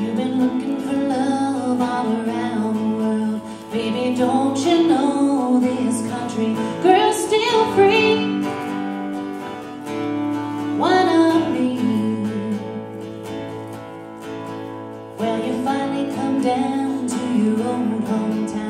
You've been looking for love all around the world. Baby, don't you know this country? Girl's still free. One of me Well, you finally come down to your own hometown.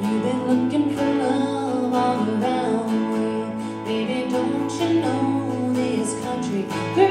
You've been looking for love all around me. Baby, don't you know this country?